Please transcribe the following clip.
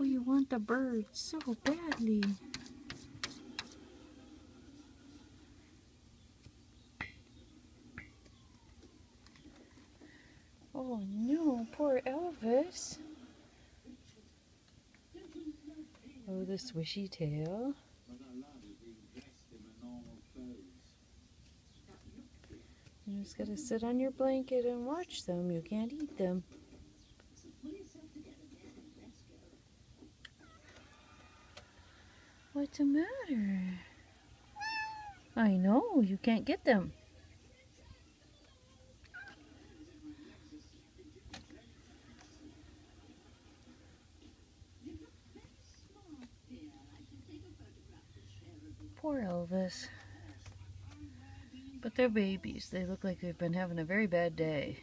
Oh, you want the birds so badly. Oh no, poor Elvis. Oh, the swishy tail. You just gotta sit on your blanket and watch them. You can't eat them. What's the matter? I know, you can't get them. Poor Elvis. But they're babies. They look like they've been having a very bad day.